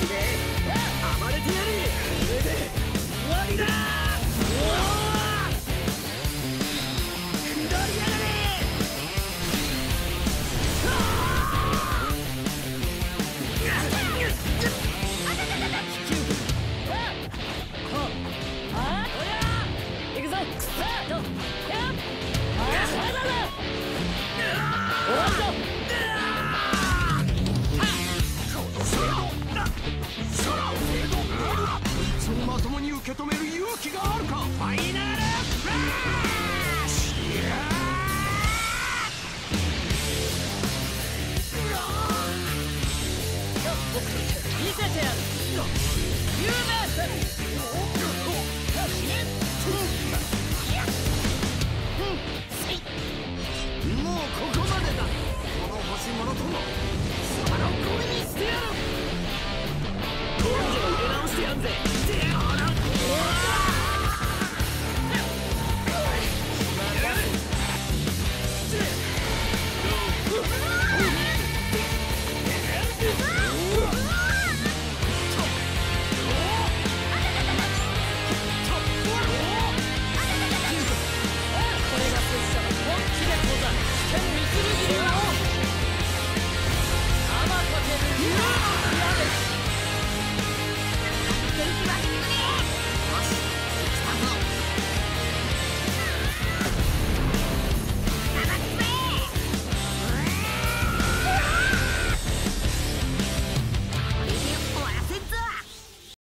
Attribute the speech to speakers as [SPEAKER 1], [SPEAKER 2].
[SPEAKER 1] す暴れてやりで終わりだ受け止める勇気があるか？ファイナルフラッシュ！